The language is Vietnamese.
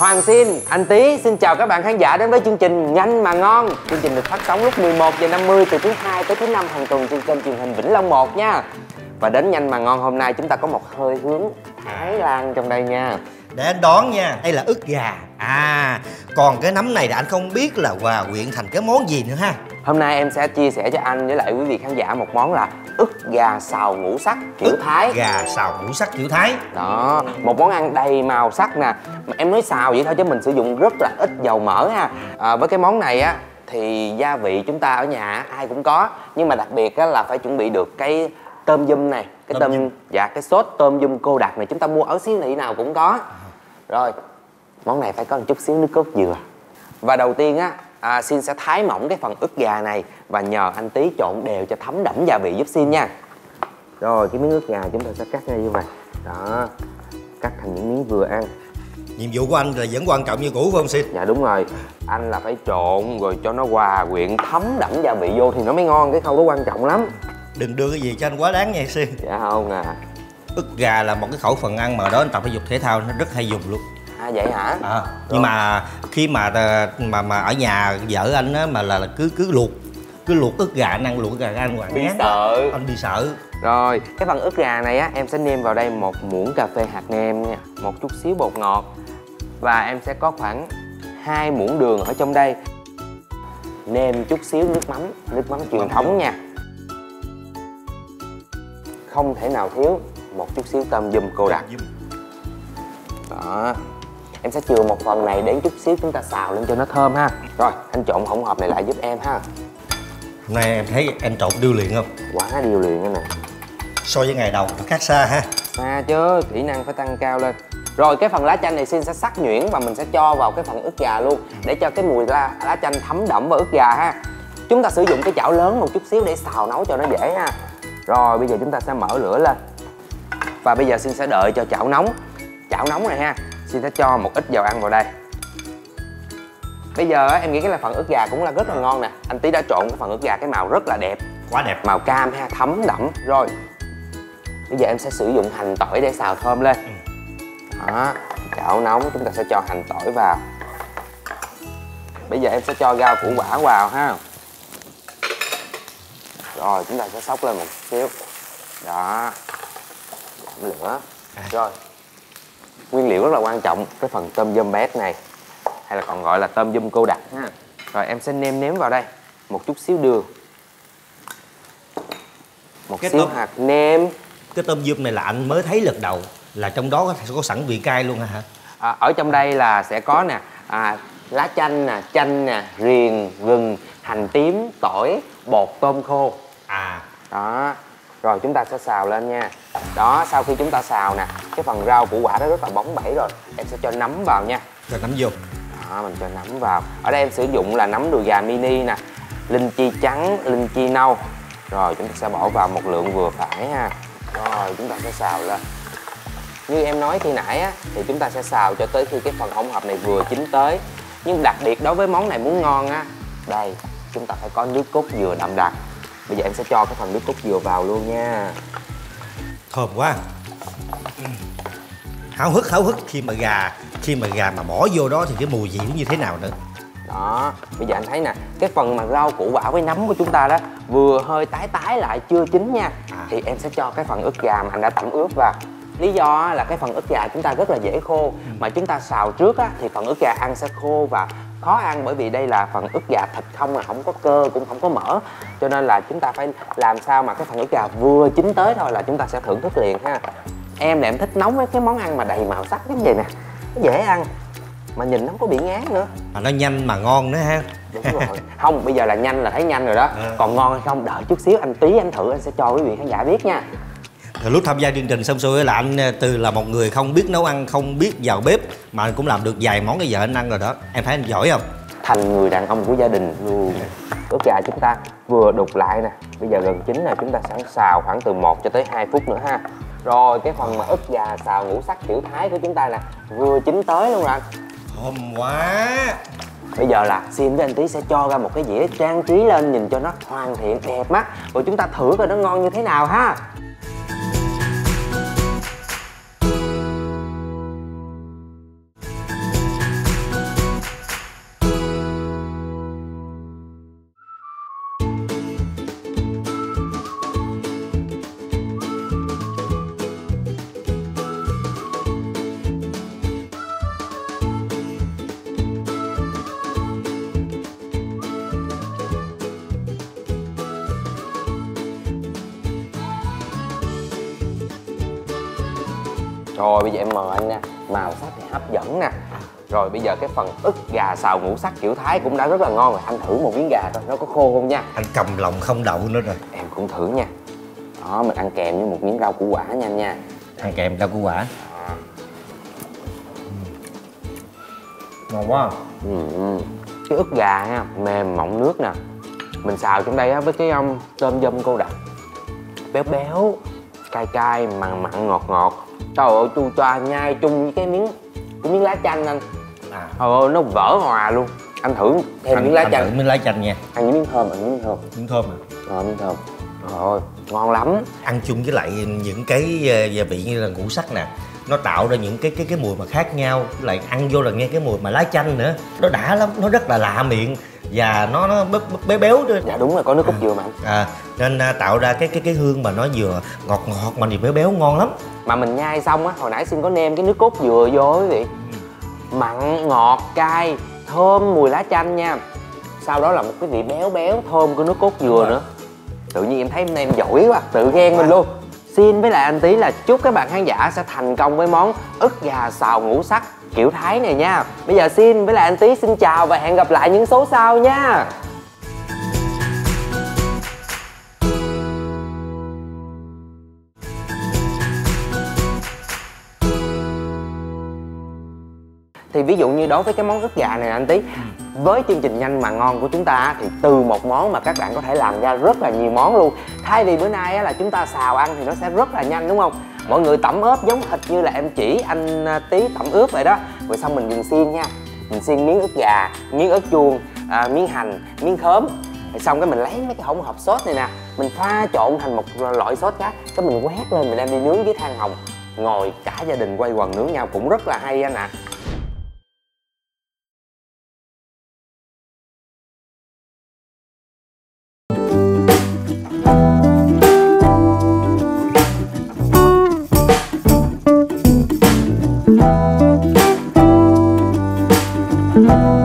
Hoàng Xin, anh Tý xin chào các bạn khán giả đến với chương trình Nhanh mà ngon. Chương trình được phát sóng lúc 11 giờ 50 từ thứ hai tới thứ năm hàng tuần trên kênh truyền hình Vĩnh Long 1 nha. Và đến Nhanh mà ngon hôm nay chúng ta có một hơi hướng Thái Lan trong đây nha để anh đoán nha. Đây là ức gà. À còn cái nấm này thì anh không biết là hòa quyện thành cái món gì nữa ha. Hôm nay em sẽ chia sẻ cho anh với lại quý vị khán giả một món là ức gà xào ngũ sắc kiểu ức Thái. gà xào ngũ sắc kiểu thái. Đó, một món ăn đầy màu sắc nè. Em nói xào vậy thôi chứ mình sử dụng rất là ít dầu mỡ ha. À, Với cái món này á thì gia vị chúng ta ở nhà ai cũng có. Nhưng mà đặc biệt á là phải chuẩn bị được cái tôm dum này Cái Tôm tôm, dạ cái sốt tôm dum cô đặc này. Chúng ta mua ở siêu thị nào cũng có Rồi, món này phải có một chút xíu nước cốt dừa. Và đầu tiên á à, Xin sẽ thái mỏng cái phần ức gà này Và nhờ anh tí trộn đều cho thấm đẫm gia vị giúp Xin nha. Rồi cái miếng ức gà chúng ta sẽ cắt ra như vậy. Đó Cắt thành những miếng vừa ăn. Nhiệm vụ của anh là vẫn quan trọng như cũ phải không xin Dạ đúng rồi. Anh là phải trộn rồi cho nó hòa quyện thấm đẫm gia vị vô thì nó mới ngon Cái khâu đó quan trọng lắm. Đừng đưa cái gì cho anh quá đáng nha xin Dạ không à ức gà là một cái khẩu phần ăn mà đó anh tập thể dục thể thao nó rất hay dùng luôn. À vậy hả? À, nhưng mà khi mà mà mà ở nhà vợ anh á mà là, là cứ cứ luộc cứ luộc ức gà anh ăn luộc gà anh hoàng Bị sợ. anh bị sợ. Rồi cái phần ức gà này á Em sẽ nêm vào đây một muỗng cà phê hạt nêm nha Một chút xíu bột ngọt. Và em sẽ có khoảng hai muỗng đường ở trong đây. Nêm chút xíu nước mắm Nước mắm truyền thống nha. Không thể nào thiếu một chút xíu tôm dum cô đặc Đó. Em sẽ chừa một phần này để chút xíu chúng ta xào lên cho nó thơm ha. Rồi anh trộn hỗn hợp này lại giúp em ha. Hôm nay em thấy em trộn điêu luyện không? Quá điều luyện nè. So với ngày đầu nó khác xa ha. À chứ, kỹ năng phải tăng cao lên. Rồi cái phần lá chanh này xin sẽ sắc nhuyễn và mình sẽ cho vào cái phần ức gà luôn Để cho cái mùi lá, lá chanh thấm đậm vào ức gà ha. Chúng ta sử dụng cái chảo lớn một chút xíu để xào nấu cho nó dễ ha. Rồi bây giờ chúng ta sẽ mở lửa lên Và bây giờ xin sẽ đợi cho chảo nóng. Chảo nóng này ha Xin sẽ cho một ít dầu ăn vào đây. Bây giờ á, em nghĩ cái là phần ức gà cũng là rất là ngon nè. Anh tí đã trộn cái phần ức gà cái màu rất là đẹp. Quá đẹp. Màu cam ha thấm đậm rồi bây giờ em sẽ sử dụng hành tỏi để xào thơm lên. Đó chảo nóng chúng ta sẽ cho hành tỏi vào. Bây giờ em sẽ cho rau củ quả vào ha. Rồi chúng ta sẽ xóc lên một xíu. Đó lửa rồi. Nguyên liệu rất là quan trọng cái phần tôm dâm bét này hay là còn gọi là tôm dum cô đặc ha. Rồi em sẽ nêm nếm vào đây một chút xíu đường. Một Cái xíu tôm- hạt nêm. Cái tôm dum này là anh mới thấy lần đầu là trong đó có, có sẵn vị cay luôn hả? À, ở trong đây là sẽ có nè à, lá chanh nè chanh nè riềng gừng hành tím tỏi bột tôm khô. À. Đó rồi chúng ta sẽ xào lên nha. Đó sau khi chúng ta xào nè cái phần rau củ quả đó rất là bóng bẩy rồi. Em sẽ cho nấm vào nha. Cho nấm vô. Đó mình cho nấm vào. Ở đây em sử dụng là nấm đùi gà mini nè linh chi trắng linh chi nâu. Rồi chúng ta sẽ bỏ vào một lượng vừa phải ha. Rồi chúng ta sẽ xào lên. Như em nói khi nãy á thì chúng ta sẽ xào cho tới khi cái phần hỗn hợp này vừa chín tới. Nhưng đặc biệt đối với món này muốn ngon á đây chúng ta phải có nước cốt dừa đậm đặc bây giờ em sẽ cho cái phần nước cốt dừa vào luôn nha. Thơm quá. Háo hức háo hức. Khi mà gà khi mà gà mà bỏ vô đó thì cái mùi vị nó như thế nào nữa? Đó bây giờ anh thấy nè cái phần mà rau củ quả với nấm của chúng ta đó vừa hơi tái tái lại chưa chín nha. À. thì em sẽ cho cái phần ức gà mà anh đã tẩm ướp vào lý do là cái phần ức gà chúng ta rất là dễ khô. Mà chúng ta xào trước á thì phần ức gà ăn sẽ khô và khó ăn bởi vì đây là phần ức gà thịt không là không có cơ cũng không có mỡ. Cho nên là chúng ta phải làm sao mà cái phần ức gà vừa chín tới thôi là chúng ta sẽ thưởng thức liền ha. Em là em thích nấu mấy cái món ăn mà đầy màu sắc giống vậy nè nó dễ ăn mà nhìn nó không có bị ngán nữa. Mà nó nhanh mà ngon nữa ha. Đúng rồi. Không bây giờ là nhanh là thấy nhanh rồi đó. Ờ. còn ngon hay không đợi chút xíu anh tí anh thử anh sẽ cho quý vị khán giả biết nha Lúc tham gia chương trình xong xuôi là anh ờ, từ là một người không biết nấu ăn không biết vào bếp mà anh cũng làm được vài món cho vợ anh ăn rồi đó. Em thấy anh giỏi không? Thành người đàn ông của gia đình luôn. Ức gà chúng ta vừa đục lại nè bây giờ gần chín là chúng ta sẵn xào khoảng từ 1 cho tới 2 phút nữa ha. Rồi cái phần mà ức gà xào ngũ sắc kiểu thái của chúng ta nè vừa chín tới luôn rồi anh. Thơm quá. Bây giờ là sim với anh tí sẽ cho ra một cái dĩa trang trí lên nhìn cho nó hoàn thiện đẹp mắt. Rồi chúng ta thử coi nó ngon như thế nào ha rồi bây giờ em mời anh nha. Màu sắc thì hấp dẫn nè. Rồi bây giờ cái phần ức gà xào ngũ sắc kiểu thái cũng đã rất là ngon rồi. Anh thử một miếng gà coi nó có khô không nha. Anh cầm lòng không đậu nữa rồi. Em cũng thử nha. Đó mình ăn kèm với một miếng rau củ quả nha anh nha. Ăn kèm rau củ quả. Ngon quá. Ừ. cái ức gà ha mềm mọng nước nè. Mình xào trong đây á với cái um, tôm dâm cô đặc. Béo béo cay cay mặn mặn ngọt ngọt trời ơi chu choa nhai chung với cái miếng cái miếng lá chanh anh. À. Trời ơi nó vỡ hòa luôn. Anh thử thêm miếng lá anh chanh. thử miếng lá chanh nha. Ăn với miếng thơm ăn với miếng thơm. Miếng thơm à? Rồi miếng thơm. Trời ơi ngon lắm. Ăn chung với lại những cái ờ, gia vị như là ngũ sắc nè. Nó tạo ra những cái cái cái mùi mà khác nhau. Lại ăn vô là nghe cái mùi mà lá chanh nữa. Nó đã lắm nó rất là lạ miệng. Và nó nó bé- bé- béo béo nữa dạ đúng rồi có nước cốt dừa mà anh. À, nên à, tạo ra cái cái cái hương mà nó vừa ngọt ngọt mà béo béo ngon lắm. Mà mình nhai xong á hồi nãy xin có nêm cái nước cốt dừa vô quý vị. Mặn ngọt cay thơm mùi lá chanh nha. Sau đó là một cái vị béo béo thơm của nước cốt dừa nữa. Tự nhiên em thấy em em giỏi quá tự ghen mình luôn. Xin với lại anh tí là chúc các bạn khán giả sẽ thành công với món ức gà xào ngũ sắc kiểu thái này nha. Bây giờ xin với lại anh tí xin chào và hẹn gặp lại những số sau nha thì ví dụ như đối với cái món ức gà này anh tí với chương trình nhanh mà ngon của chúng ta thì từ một món mà các bạn có thể làm ra rất là nhiều món luôn. Thay vì bữa nay là chúng ta xào ăn thì nó sẽ rất là nhanh đúng không? Mọi người tẩm ướp giống thịt như là em chỉ anh à, tí tẩm ướp vậy đó. Rồi xong mình dùng xiên nha. Mình xiên miếng ức gà miếng ớt chuông à, miếng hành miếng khóm. Rồi xong cái mình lấy mấy cái hỗn hợp sốt này nè mình pha trộn thành một loại sốt khác cái mình quét lên mình đem đi nướng với than hồng. Ngồi cả gia đình quay quần nướng nhau cũng rất là hay anh ạ. you